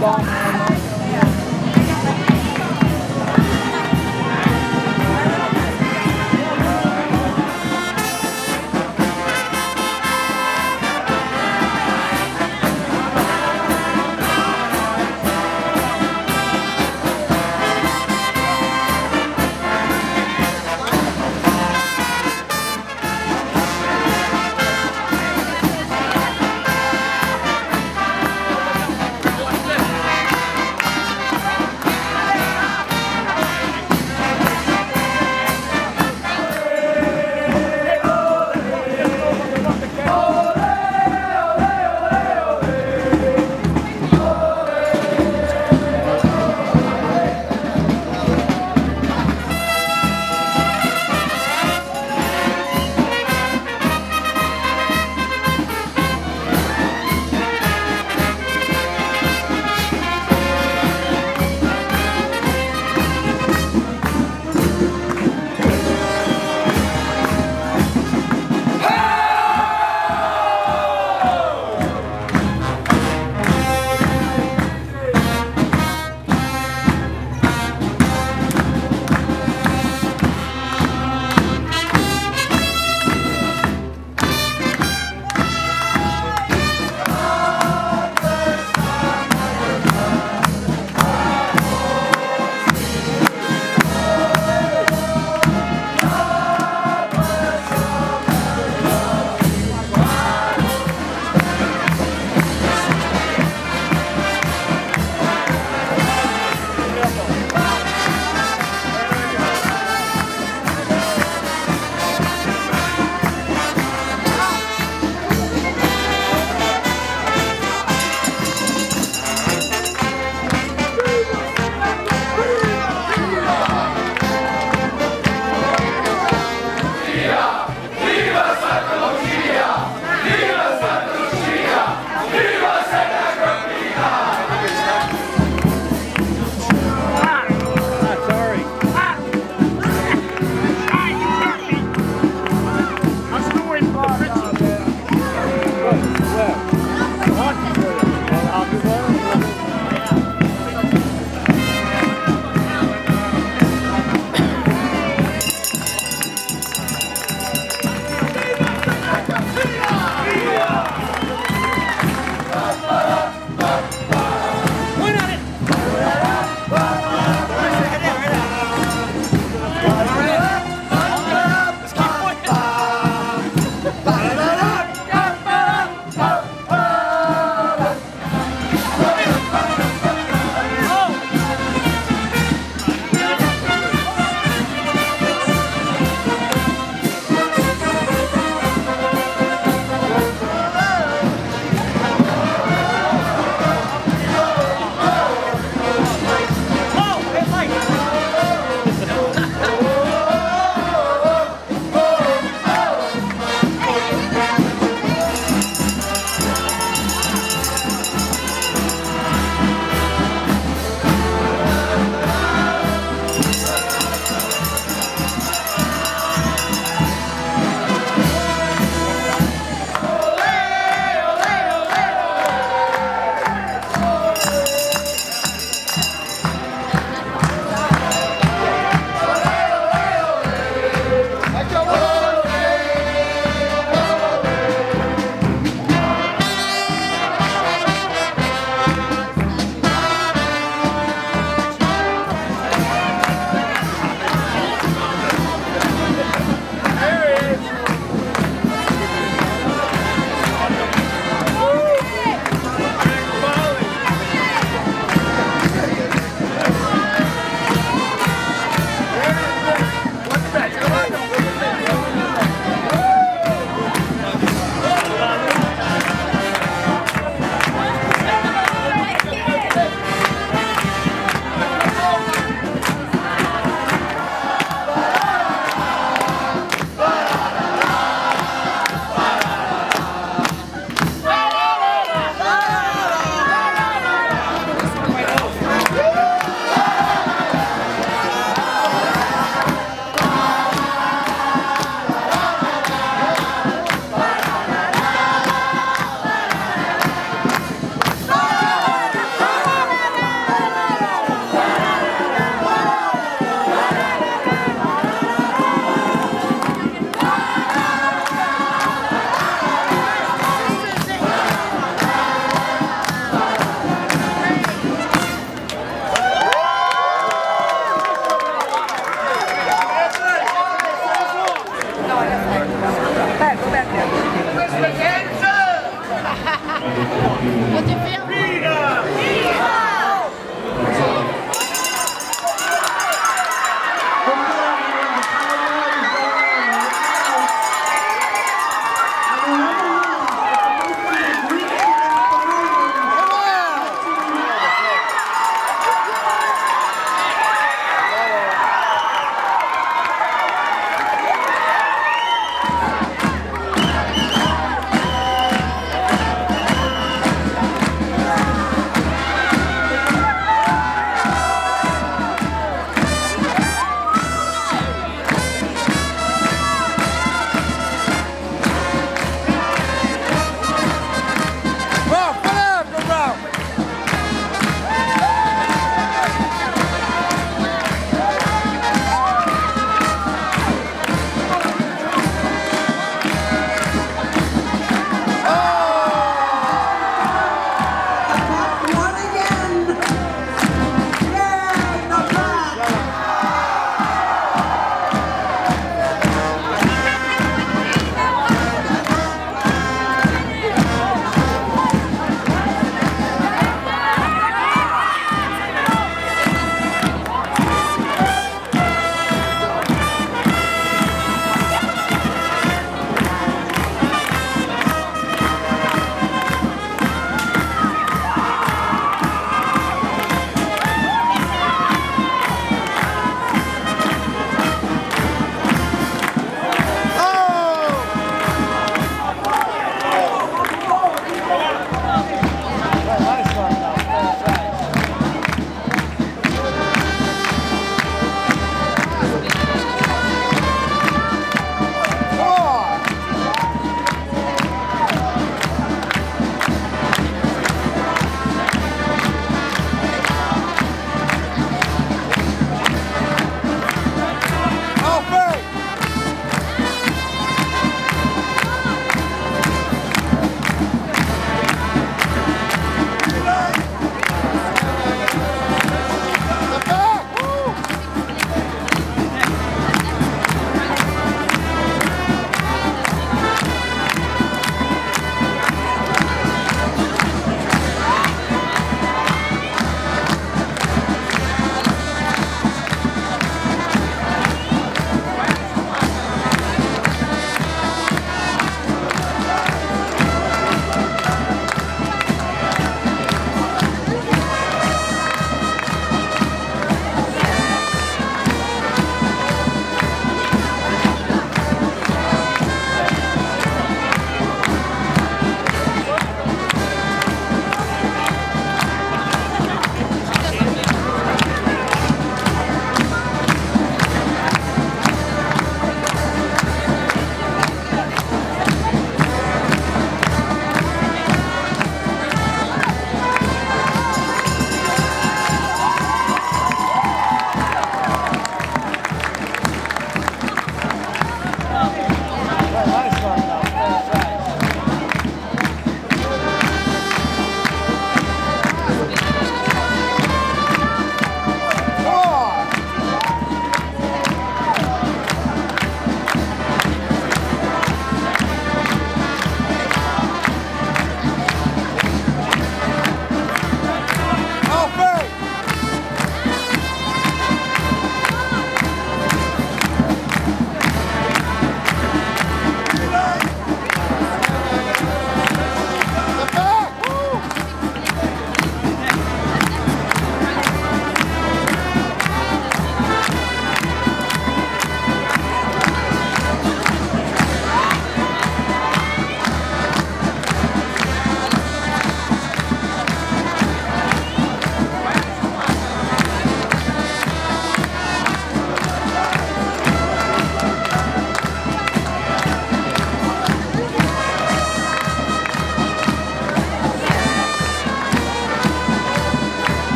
Bye.